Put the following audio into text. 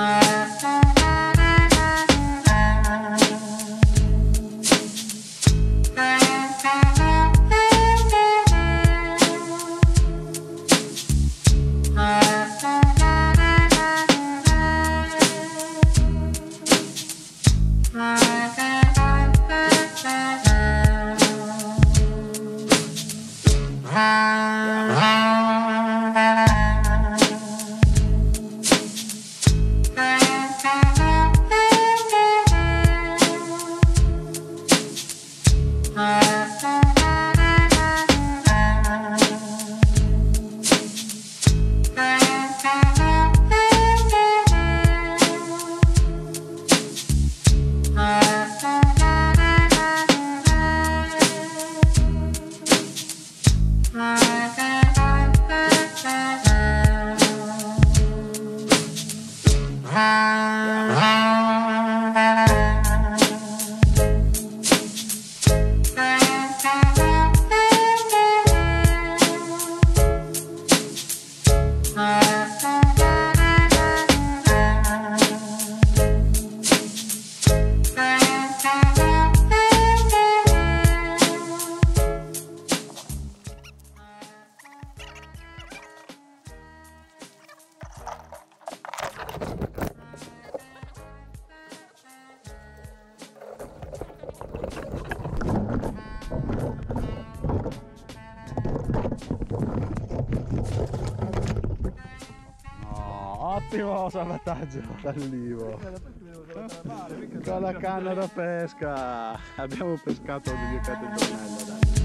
Mm-hmm. Thank you. Ottimo salvataggio dall'Ivo. Con la canna da pesca. Abbiamo pescato il tornello, dai.